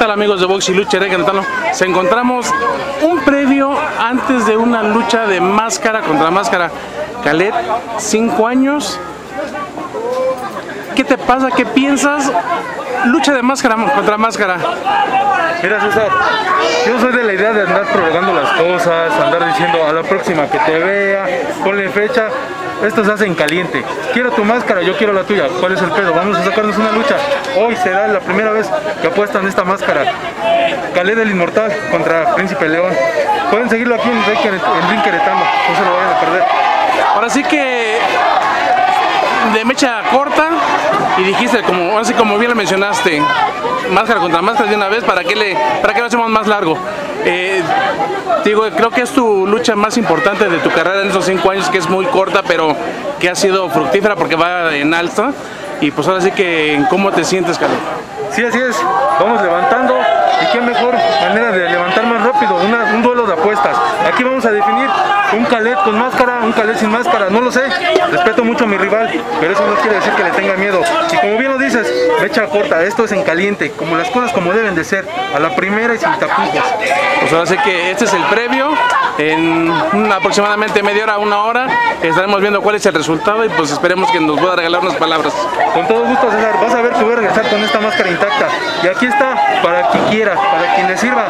amigos de Box y Lucha de Querétaro? Se encontramos un previo antes de una lucha de máscara contra máscara. Calet, cinco años. ¿Qué te pasa? ¿Qué piensas? Lucha de máscara contra máscara. Mira César, yo soy de la idea de andar prorrogando las cosas, andar diciendo a la próxima que te vea, ponle fecha. Esto se hace en caliente. Quiero tu máscara, yo quiero la tuya. ¿Cuál es el pedo? Vamos a sacarnos una lucha. Hoy será la primera vez que apuestan esta máscara. Calé del Inmortal contra Príncipe León. Pueden seguirlo aquí en, en Ring Queretano. No se lo vayan a perder. Ahora sí que de mecha corta y dijiste como así como bien lo mencionaste máscara contra máscara de una vez para que le para que lo hacemos más largo eh, digo creo que es tu lucha más importante de tu carrera en esos cinco años que es muy corta pero que ha sido fructífera porque va en alta y pues ahora sí que cómo te sientes Carlos sí así es. Vamos levantando. Y qué mejor manera de levantar más rápido un duelo de apuestas. Aquí vamos a definir un calet con máscara, un calet sin máscara, no lo sé. Respeto mucho a mi rival, pero eso no quiere decir que le tenga miedo. Y como bien lo dices, mecha corta, esto es en caliente, como las cosas como deben de ser, a la primera y sin tapujos. Pues ahora sé que este es el previo, en aproximadamente media hora, una hora, estaremos viendo cuál es el resultado y pues esperemos que nos pueda regalar unas palabras. Con todo gusto César, vas a ver que voy a regresar con esta máscara intacta. Y aquí está, para quien quiera, para quien le sirva.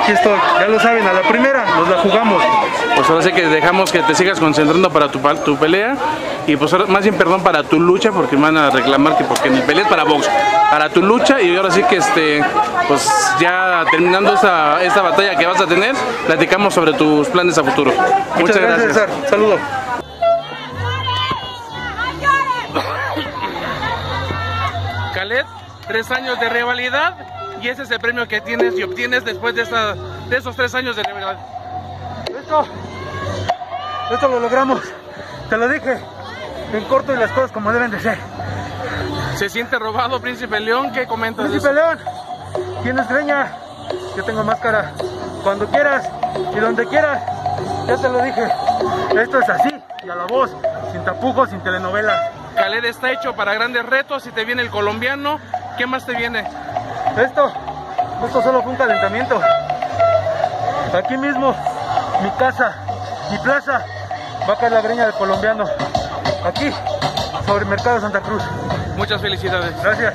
Aquí estoy, ya lo saben, a la primera nos la jugamos. Pues ahora sí que dejamos que te sigas concentrando para tu, tu pelea y pues más bien perdón para tu lucha porque me van a reclamar que porque mi pelea es para box, para tu lucha y ahora sí que este pues ya terminando esta, esta batalla que vas a tener, platicamos sobre tus planes a futuro. Muchas, gracias. César. Saludos. Calet, tres años de rivalidad y ese es el premio que tienes y obtienes después de, esta, de esos tres años de rivalidad. Esto, esto lo logramos, te lo dije, en corto y las cosas como deben de ser. ¿Se siente robado Príncipe León? ¿Qué comentas? Príncipe León, tienes greña, yo tengo máscara, cuando quieras y donde quieras, ya te lo dije, esto es así y a la voz, sin tapujos, sin telenovelas. Khaled está hecho para grandes retos, si te viene el colombiano, ¿qué más te viene? Esto, esto solo fue un calentamiento. Aquí mismo, mi casa, mi plaza, va a caer la greña del colombiano. Aquí, sobre Mercado Santa Cruz. Muchas felicidades. Gracias.